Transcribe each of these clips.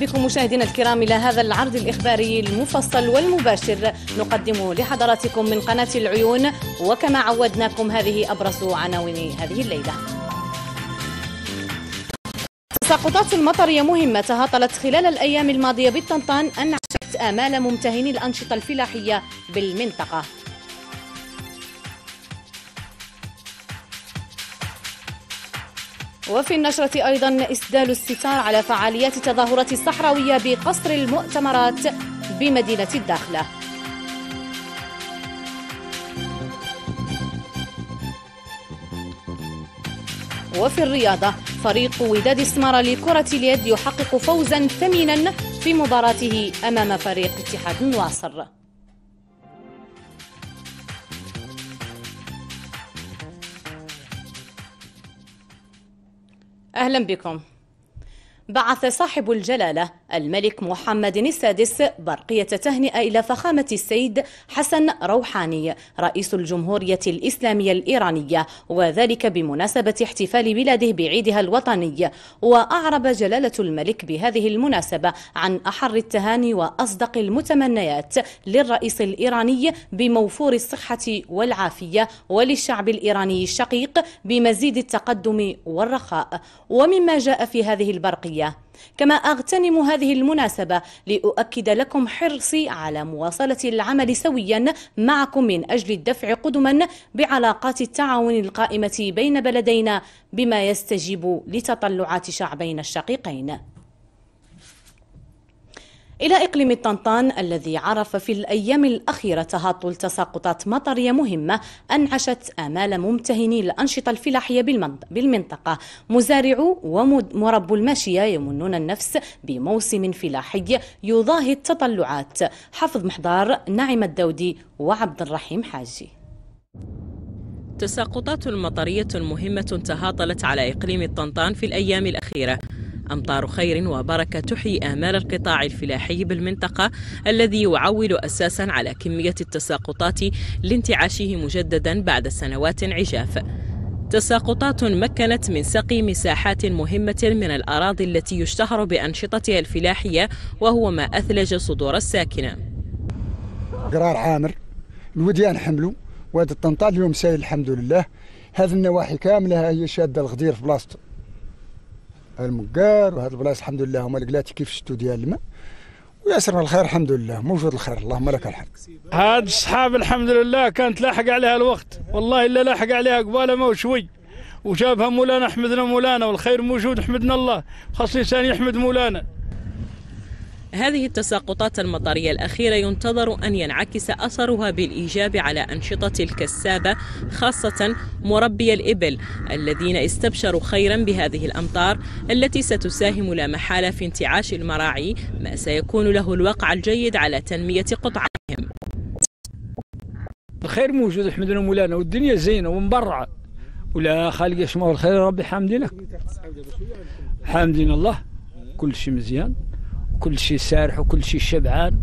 بكم مشاهدينا الكرام إلى هذا العرض الإخباري المفصل والمباشر. نقدم لحضراتكم من قناة العيون وكما عودناكم هذه أبرز عناوين هذه الليلة. تساقطات المطر مهمة تهاطلت خلال الأيام الماضية بالطنطان أنعشت آمال ممتهني الأنشطة الفلاحية بالمنطقة. وفي النشرة أيضا إسدال الستار على فعاليات التظاهرات الصحراوية بقصر المؤتمرات بمدينة الداخلة. وفي الرياضة فريق وداد سمارة لكرة اليد يحقق فوزا ثمينا في مباراته أمام فريق اتحاد النواصر. أهلا بكم. بعث صاحب الجلالة الملك محمد السادس برقية تهنئة إلى فخامة السيد حسن روحاني رئيس الجمهورية الإسلامية الإيرانية وذلك بمناسبة احتفال بلاده بعيدها الوطني. وأعرب جلالة الملك بهذه المناسبة عن أحر التهاني وأصدق المتمنيات للرئيس الإيراني بموفور الصحة والعافية وللشعب الإيراني الشقيق بمزيد التقدم والرخاء. ومما جاء في هذه البرقية كما أغتنم هذه المناسبة لأؤكد لكم حرصي على مواصلة العمل سويا معكم من أجل الدفع قدما بعلاقات التعاون القائمة بين بلدينا بما يستجيب لتطلعات شعبين الشقيقين. إلى إقليم الطنطان الذي عرف في الأيام الأخيرة تهاطل تساقطات مطرية مهمة أنعشت آمال ممتهني الأنشطة الفلاحية بالمنطقة. مزارعو ومربو الماشية يمنون النفس بموسم فلاحي يضاهي التطلعات. حفظ محضار نعم الدودي وعبد الرحيم حاجي. تساقطات مطرية مهمة تهاطلت على إقليم الطنطان في الأيام الأخيرة. أمطار خير وبركة تحيي آمال القطاع الفلاحي بالمنطقة الذي يعول أساسا على كمية التساقطات لانتعاشه مجددا بعد سنوات عجاف. تساقطات مكنت من سقي مساحات مهمة من الأراضي التي يشتهر بأنشطتها الفلاحية وهو ما أثلج صدور الساكنة. قرار عامر. الوديان حملوا وادي الطنطا اليوم سايل الحمد لله. هذه النواحي كاملة هي شادة الغدير في بلاصته المقار وهذا البلايص الحمد لله. هما لقلاتي كيف شتو ديال الماء وياسر الخير الحمد لله. موجود الخير. اللهم لك الحمد. هاد الصحاب الحمد لله كانت لاحق عليها الوقت. والله إلا لاحق عليها قباله ما وشوي وجابها مولانا حمدنا مولانا والخير موجود حمدنا الله. خاص الإنسان يحمد مولانا. هذه التساقطات المطرية الأخيرة ينتظر أن ينعكس أثرها بالإيجاب على أنشطة الكسابة خاصة مربي الإبل الذين استبشروا خيرا بهذه الأمطار التي ستساهم لا محالة في انتعاش المراعي ما سيكون له الوقع الجيد على تنمية قطعهم. الخير موجود احمدنا مولانا والدنيا زينة ومبرعة. ولا خالق اسمه الخير ربي حامدينك حامدين الله كل شيء مزيان. كل شيء سارح وكل شيء شبعان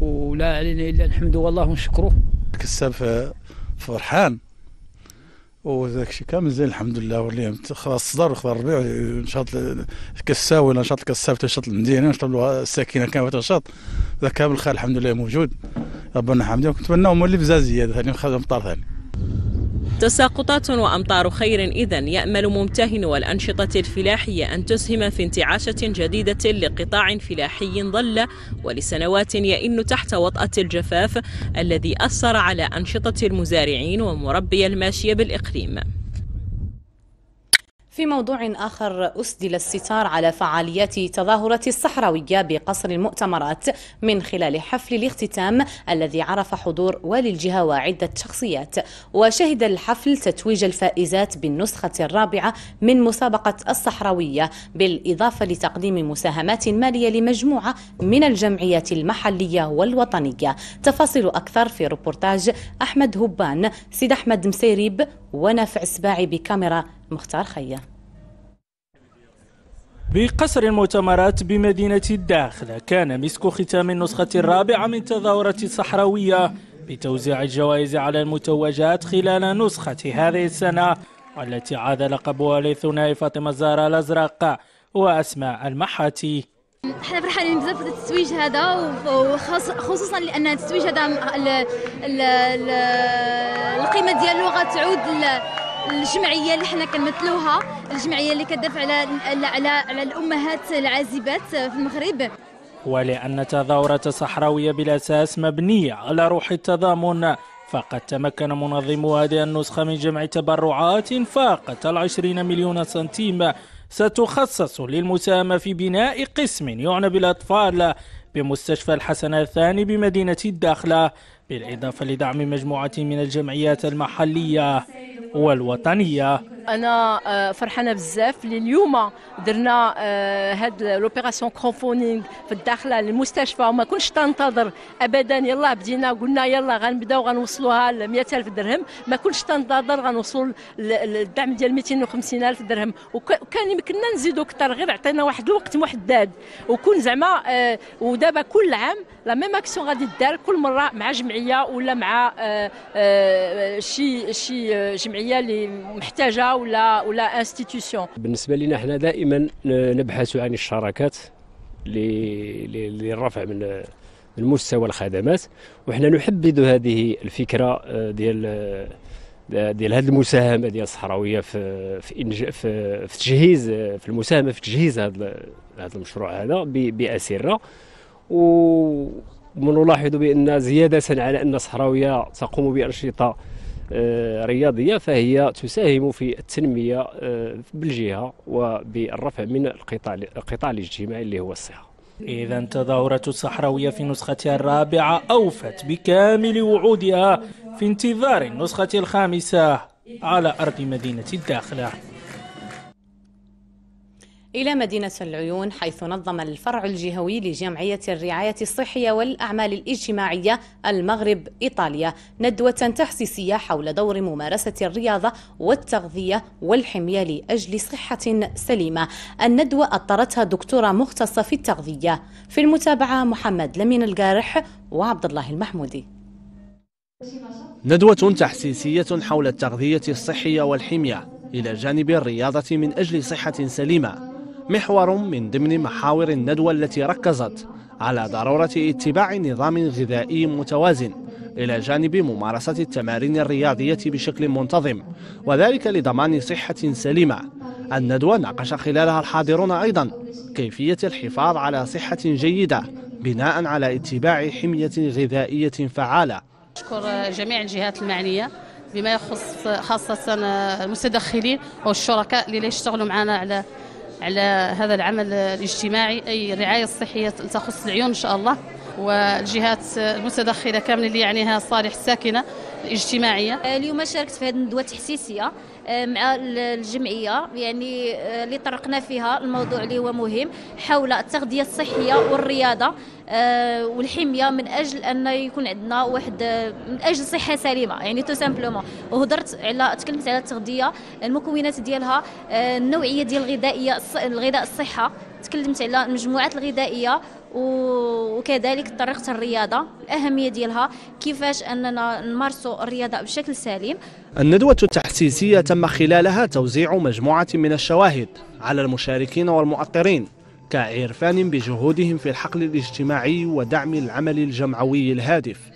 ولا علينا إلا نحمده والله ونشكروه كساب فرحان. وذاك الشيء كامل زين الحمد لله واللي خلاص صدر وخضر الربيع نشاط الكساوي نشاط الكساب تنشط المدينة نشاط الساكنة كانت تنشط ذا كامل الخير الحمد لله موجود. ربنا حمده ونتمنى اللي بزاف زيادة ثاني نخدم مطار ثاني. تساقطات وأمطار خير إذا يأمل ممتهن والأنشطة الفلاحية أن تسهم في انتعاشة جديدة لقطاع فلاحي ظل ولسنوات يئن تحت وطأة الجفاف الذي أثر على أنشطة المزارعين ومربي الماشية بالإقليم. في موضوع آخر أسدل الستار على فعاليات تظاهرة الصحراوية بقصر المؤتمرات من خلال حفل الاختتام الذي عرف حضور والي الجهة وعدة شخصيات. وشهد الحفل تتويج الفائزات بالنسخة الرابعة من مسابقة الصحراوية بالإضافة لتقديم مساهمات مالية لمجموعة من الجمعيات المحلية والوطنية. تفاصيل أكثر في روبورتاج أحمد هبان سيد أحمد مسيريب ونافع سباعي بكاميرا مختار خيا. بقصر المؤتمرات بمدينة الداخلة كان مسك ختام النسخة الرابعة من تظاهرة الصحراوية بتوزيع الجوائز على المتوجات خلال نسخة هذه السنة والتي عاد لقبها لثنائي فاطمة الزهراء الأزرق وأسماء المحاتي. حنا فرحانين بزاف بالتتويج هذا وخصوصا لأن التتويج هذا القيمة ديالو غتعود الجمعية اللي حنا كنمثلوها الجمعية اللي كتدافع على على على الأمهات العازبات في المغرب. ولأن التظاهرة الصحراوية بالأساس مبنية على روح التضامن فقد تمكن منظمو هذه النسخة من جمع تبرعات فاقت العشرين مليون سنتيم. ستخصص للمساهمة في بناء قسم يعنى بالأطفال بمستشفى الحسن الثاني بمدينة الداخلة. بالإضافة لدعم مجموعة من الجمعيات المحلية والوطنية. أنا آه، فرحانة بزاف. اللي اليوم درنا آه، هاد l'opération crowdfunding في الداخله للمستشفى وما كنتش تنتظر ابدا. يلا بدينا. قلنا يلا غنبداو غنوصلوها ل 100000 درهم. ما كنتش تنتظر غنوصلوا الدعم ديال 250000 درهم. وكان يمكننا نزيدوا أكثر. غير عطينا واحد الوقت محدد. وكون زعما آه، ودابا كل عام la même action غادي دار كل مرة مع جمعية ولا مع شي شي جمعية اللي محتاجة ولا ولا institution بالنسبة لنا إحنا دائما نبحث عن الشراكات للرفع من المستوى الخدمات وحنا نحبذ هذه الفكرة آه، ديال آه، ديال هذه المساهمة ديال الصحراوية في في في, في تجهيز في المساهمة في تجهيز هذا هذا المشروع هذا بأسرة. ونلاحظ بأن زيادة على أن الصحراوية تقوم بأنشطة آه، رياضية فهي تساهم في التنمية آه، بالجهة وبالرفع من القطاع القطاع الاجتماعي اللي هو الصحة. إذا تظاهرة الصحراوية في نسختها الرابعة أوفت بكامل وعودها في انتظار النسخة الخامسة على أرض مدينة الداخلة إلى مدينة العيون حيث نظم الفرع الجهوي لجمعية الرعاية الصحية والأعمال الإجتماعية المغرب إيطاليا ندوة تحسيسية حول دور ممارسة الرياضة والتغذية والحمية لأجل صحة سليمة. الندوة أطرتها دكتورة مختصة في التغذية. في المتابعة محمد لمين القارح وعبد الله المحمودي. ندوة تحسيسية حول التغذية الصحية والحمية إلى جانب الرياضة من أجل صحة سليمة. محور من ضمن محاور الندوة التي ركزت على ضرورة اتباع نظام غذائي متوازن إلى جانب ممارسة التمارين الرياضية بشكل منتظم وذلك لضمان صحة سليمة. الندوة ناقش خلالها الحاضرون أيضا كيفية الحفاظ على صحة جيدة بناء على اتباع حمية غذائية فعالة. أشكر جميع الجهات المعنية بما يخص خاصة المتدخلين والشركاء اللي يشتغلوا معنا على على هذا العمل الاجتماعي أي الرعاية الصحية تخص العيون إن شاء الله والجهات المتدخلة كاملة اللي يعنيها صالح الساكنة الاجتماعية. اليوم شاركت في هذه الندوة التحسيسية. مع الجمعية يعني آه، اللي طرقنا فيها الموضوع اللي هو مهم حول التغذية الصحية والرياضة آه، والحمية من أجل أن يكون عندنا واحد من أجل صحة سليمة. يعني tout simplement وهضرت على تكلمت على التغذية المكونات ديالها النوعية ديال الغذائية الغذاء الصحة. تكلمت على المجموعات الغذائية وكذلك طريقة الرياضة الأهمية ديالها كيفاش أننا نمارسوا الرياضة بشكل سليم. الندوة التحسيسيه تم خلالها توزيع مجموعة من الشواهد على المشاركين والمؤطرين كعرفان بجهودهم في الحقل الاجتماعي ودعم العمل الجمعوي الهادف.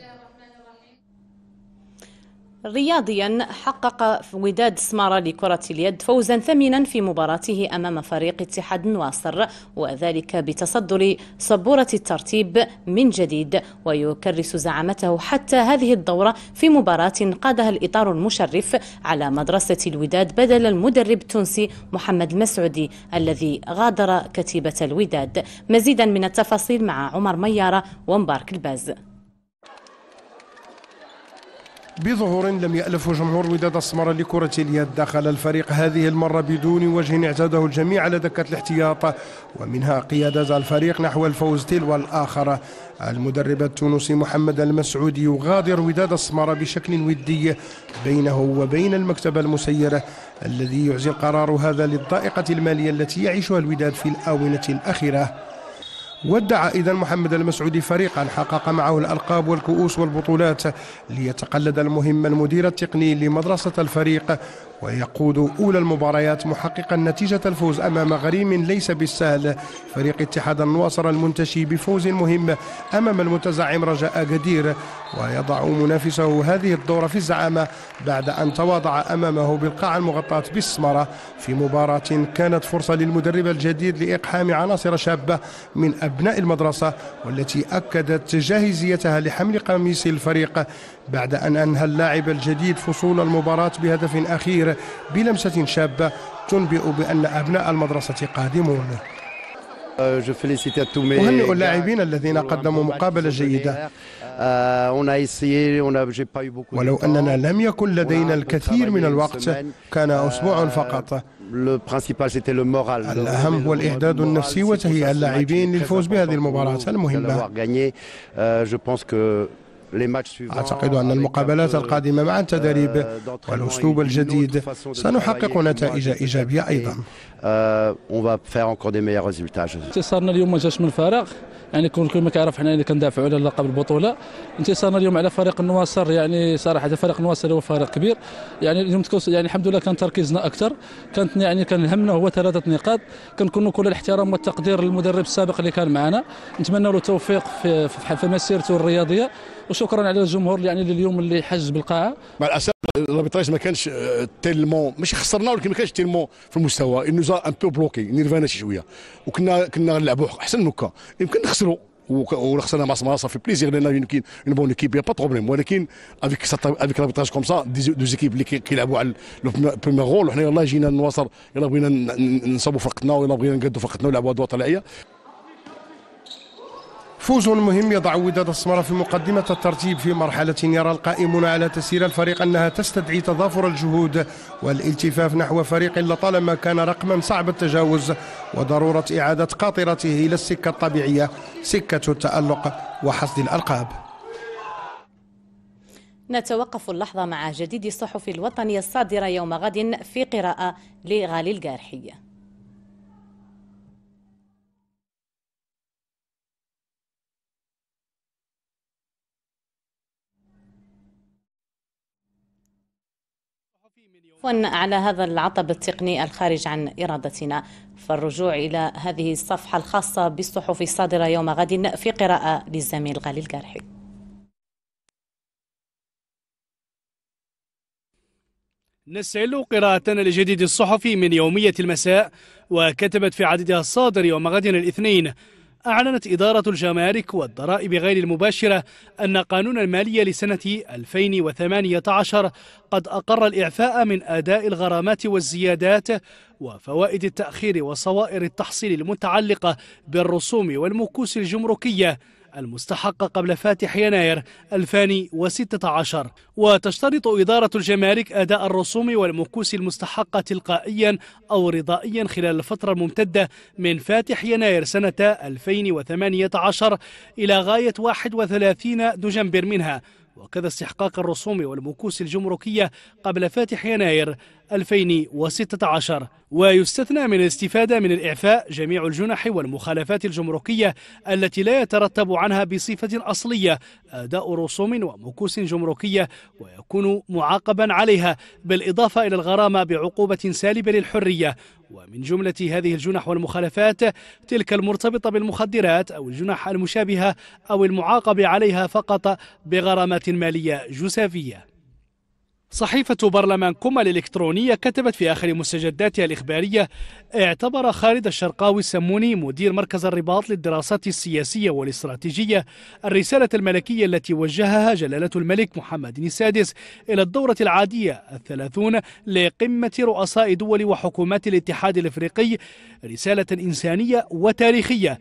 رياضيا حقق وداد سمارة لكرة اليد فوزا ثمينا في مباراته أمام فريق اتحاد نواصر وذلك بتصدر سبورة الترتيب من جديد ويكرس زعامته حتى هذه الدورة في مباراة قادها الإطار المشرف على مدرسة الوداد بدل المدرب التونسي محمد المسعودي الذي غادر كتيبة الوداد. مزيدا من التفاصيل مع عمر ميارة ومبارك الباز. بظهور لم يألفه جمهور وداد السمرة لكرة اليد دخل الفريق هذه المرة بدون وجه اعتاده الجميع على دكة الاحتياط. ومنها قيادة الفريق نحو الفوز تلو الآخر. المدرب التونسي محمد المسعودي يغادر وداد السمرة بشكل ودي بينه وبين المكتب المسير الذي يعزي القرار هذا للضائقة المالية التي يعيشها الوداد في الآونة الأخيرة. ودع إذا محمد المسعودي فريقا حقق معه الألقاب والكؤوس والبطولات ليتقلد المهمة المدير التقني لمدرسة الفريق ويقود أولى المباريات محققا نتيجة الفوز أمام غريم ليس بالسهل. فريق اتحاد النواصر المنتشي بفوز مهم أمام المتزعم رجاء قدير. ويضع منافسه هذه الدورة في الزعامة بعد أن تواضع أمامه بالقاعة المغطاة بالسمرة في مباراة كانت فرصة للمدرب الجديد لإقحام عناصر شابة من أبناء المدرسة والتي أكدت جاهزيتها لحمل قميص الفريق بعد أن أنهى اللاعب الجديد فصول المباراة بهدف أخير بلمسة شابة تنبئ بأن أبناء المدرسة قادمون. أهنئ اللاعبين الذين قدموا مقابلة جيدة. ولو أننا لم يكن لدينا الكثير من الوقت كان أسبوع فقط. الأهم هو الإعداد النفسي وتهيئة اللاعبين للفوز بهذه المباراة. المهمة أعتقد أن المقابلات القادمة مع التدريب والأسلوب الجديد سنحقق نتائج إيجابية أيضا. انتصارنا اليوم ما جاش من فراغ يعني كل كما كيعرف حنا اللي كندافعوا على لقب البطولة انتصارنا اليوم على فريق النواصر. يعني صراحة فريق النواصر هو فريق كبير. يعني اليوم يعني الحمد لله كان تركيزنا أكثر. كانت يعني كان همنا هو ثلاثة نقاط. كنكونوا كل الاحترام والتقدير للمدرب السابق اللي كان معنا. نتمنى له التوفيق في, في مسيرته الرياضية. وشكرا على الجمهور يعني اليوم اللي حج بالقاعه مع الأسف ال arbitrage ما كانش tellement ماشي خسرنا ولكن ما كانش tellement في المستوى. on est un peu bloqué نيرفانا شي شوية. وكنا كنا نلعبوا أحسن من هكا. يمكن نخسروا. وخسرنا مع سمارا ça fait plaisir لأن يمكن une bonne équipe pas problème ولكن avec avec l'arbitrage comme ça deux équipes اللي كيلعبوا على le premier rôle وحنا يلاه جينا نواصل يلاه بغينا نصابوا فرقتنا ويلاه بغينا نقادوا فرقتنا ونلعبوا أدوار طلائعية. فوز مهم يضع وداد السمرة في مقدمة الترتيب في مرحلة يرى القائمون على تسيير الفريق أنها تستدعي تضافر الجهود والالتفاف نحو فريق لطالما كان رقما صعب التجاوز وضرورة إعادة قاطرته إلى السكة الطبيعية سكة التألق وحصد الألقاب. نتوقف اللحظة مع جديد الصحف الوطنية الصادرة يوم غد في قراءة لغالي الجارحية على هذا العطب التقني الخارج عن إرادتنا. فالرجوع إلى هذه الصفحة الخاصة بالصحف الصادرة يوم غد في قراءة للزميل غالي الجارحي نسأل قراءتنا لجديد الصحف من يومية المساء وكتبت في عددها الصادر يوم غد الاثنين أعلنت إدارة الجمارك والضرائب غير المباشرة أن قانون المالية لسنة 2018 قد أقر الإعفاء من أداء الغرامات والزيادات وفوائد التأخير وصوائر التحصيل المتعلقة بالرسوم والمكوس الجمركية المستحقة قبل فاتح يناير 2016 وتشترط إدارة الجمارك أداء الرسوم والمكوس المستحقة تلقائيا أو رضائيا خلال الفترة الممتدة من فاتح يناير سنة 2018 إلى غاية 31 دجنبر منها. وكذا استحقاق الرسوم والمكوس الجمركية قبل فاتح يناير 2016 ويستثنى من الاستفادة من الإعفاء جميع الجنح والمخالفات الجمركية التي لا يترتب عنها بصفة أصلية أداء رسوم ومكوس جمركية ويكون معاقبا عليها بالإضافة إلى الغرامة بعقوبة سالبة للحرية. ومن جملة هذه الجنح والمخالفات تلك المرتبطة بالمخدرات أو الجنح المشابهة أو المعاقب عليها فقط بغرامات مالية جسافية. صحيفة برلمان كوما الإلكترونية كتبت في آخر مستجداتها الإخبارية اعتبر خالد الشرقاوي السموني مدير مركز الرباط للدراسات السياسية والاستراتيجية. الرسالة الملكية التي وجهها جلالة الملك محمد السادس إلى الدورة العادية الثلاثون لقمة رؤساء دول وحكومات الاتحاد الإفريقي رسالة إنسانية وتاريخية.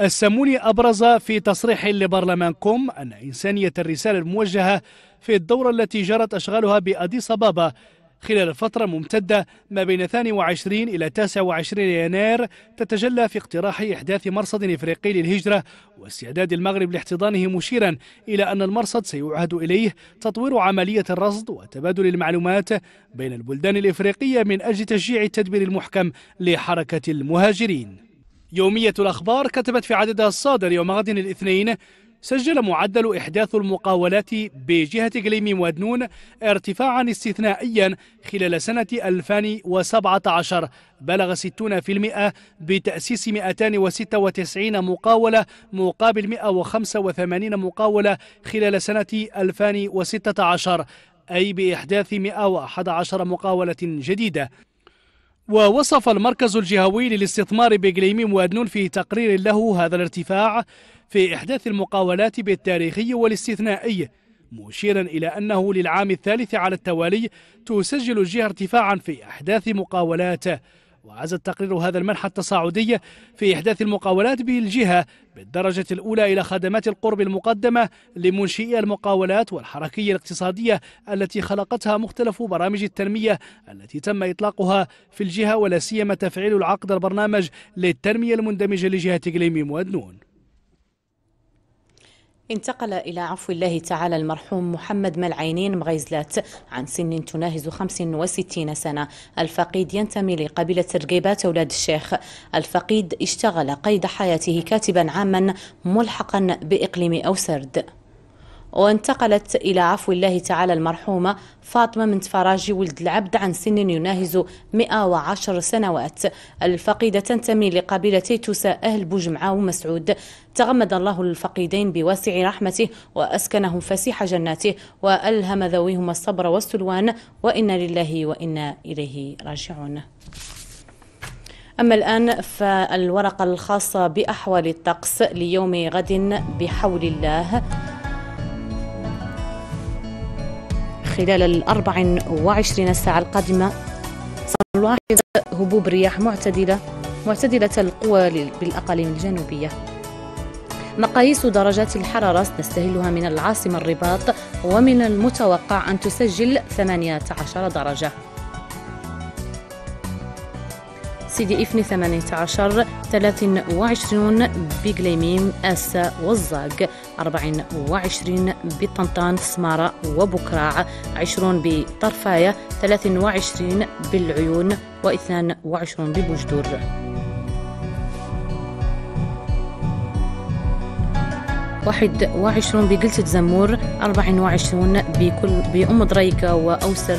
السموني أبرز في تصريح لبرلمان كوم أن إنسانية الرسالة الموجهة في الدورة التي جرت أشغالها بأديس أبابا خلال فترة ممتدة ما بين 22 إلى 29 يناير تتجلى في اقتراح إحداث مرصد إفريقي للهجرة واستعداد المغرب لاحتضانه مشيرا إلى أن المرصد سيعهد إليه تطوير عملية الرصد وتبادل المعلومات بين البلدان الإفريقية من أجل تشجيع التدبير المحكم لحركة المهاجرين. يومية الأخبار كتبت في عددها الصادر يوم غد الاثنين سجل معدل إحداث المقاولات بجهة قليم ودنون ارتفاعا استثنائيا خلال سنة 2017 بلغ 60% بتأسيس 296 مقاولة مقابل 185 مقاولة خلال سنة 2016 أي بإحداث 111 مقاولة جديدة. ووصف المركز الجهوي للاستثمار بقليميم وادنون في تقرير له هذا الارتفاع في إحداث المقاولات بالتاريخي والاستثنائي مشيرا إلى أنه للعام الثالث على التوالي تسجل الجهة ارتفاعا في أحداث مقاولات. وعزت تقرير هذا المنحى التصاعدي في إحداث المقاولات بالجهة بالدرجة الأولى إلى خدمات القرب المقدمة لمنشئي المقاولات والحركية الاقتصادية التي خلقتها مختلف برامج التنمية التي تم إطلاقها في الجهة ولا سيما تفعيل العقد البرنامج للتنمية المندمجة لجهة قليم ودنون انتقل إلى عفو الله تعالى المرحوم محمد ملعينين مغيزلات عن سن تناهز 65 سنة. الفقيد ينتمي لقبيلة رقيبات أولاد الشيخ. الفقيد اشتغل قيد حياته كاتبا عاما ملحقا بإقليم أوسرد. وانتقلت إلى عفو الله تعالى المرحومة فاطمة من تفراجي ولد العبد عن سن يناهز 110 سنوات. الفقيدة تنتمي لقبيلتي توسى أهل بوجمعة ومسعود. تغمد الله الفقيدين بواسع رحمته وأسكنهم فسيح جناته وألهم ذويهما الصبر والسلوان. وإنا لله وإنا إليه راجعون. أما الآن فالورقة الخاصة بأحوال الطقس ليوم غد بحول الله. خلال الأربع وعشرين ساعة القادمة. سنلاحظ هبوب رياح معتدلة معتدلة القوى بالأقاليم الجنوبية. مقاييس درجات الحرارة نستهلها من العاصمة الرباط ومن المتوقع أن تسجل 18 درجة. سيدي إفني 18 23 بقليميم أسا والزاق 24 بطنطان سمارة وبكراع 20 بطرفاية 23 بالعيون و22 ببوجدور. واحد وعشرون بقلة زمور أربع وعشرون بكل بأم دريكة وأوسر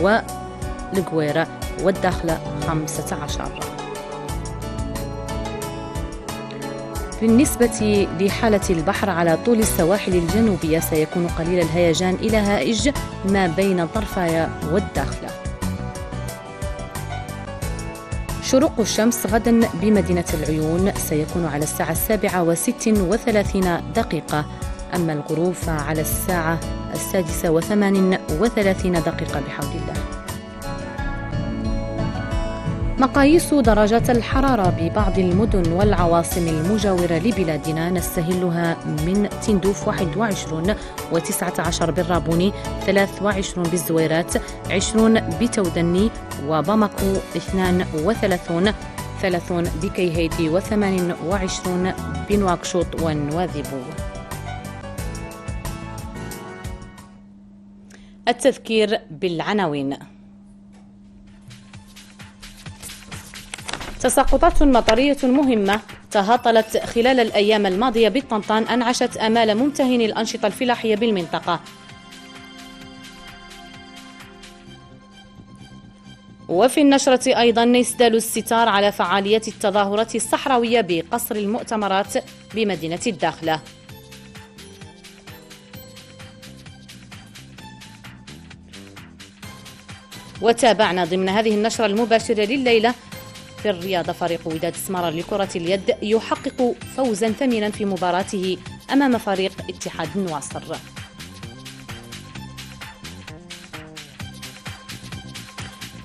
والقويرة والداخلة خمسة عشر. بالنسبة لحالة البحر على طول السواحل الجنوبية سيكون قليل الهيجان إلى هائج ما بين طرفايا والداخلة. شروق الشمس غدا بمدينة العيون سيكون على الساعة السابعة وست وثلاثين دقيقة. أما الغروب فعلى الساعة السادسة وثمان وثلاثين دقيقة بحول الله. مقاييس درجات الحرارة ببعض المدن والعواصم المجاورة لبلادنا نستهلها من تندوف 21 و19 بالرابوني 23 بالزويرات 20 بتودني وباماكو 32 30 بكيهيدي و28 بنواكشوط ونواذبو التذكير بالعناوين. تساقطات مطرية مهمة تهاطلت خلال الأيام الماضية بالطنطان أنعشت آمال ممتهني الأنشطة الفلاحية بالمنطقة. وفي النشرة أيضا إسدال الستار على فعاليات التظاهرات الصحراوية بقصر المؤتمرات بمدينة الداخلة. وتابعنا ضمن هذه النشرة المباشرة لليلة في الرياضة فريق وداد سمارة لكرة اليد يحقق فوزا ثمينا في مباراته أمام فريق اتحاد النواصر.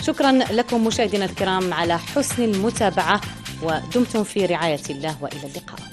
شكرا لكم مشاهدينا الكرام على حسن المتابعة ودمتم في رعاية الله وإلى اللقاء.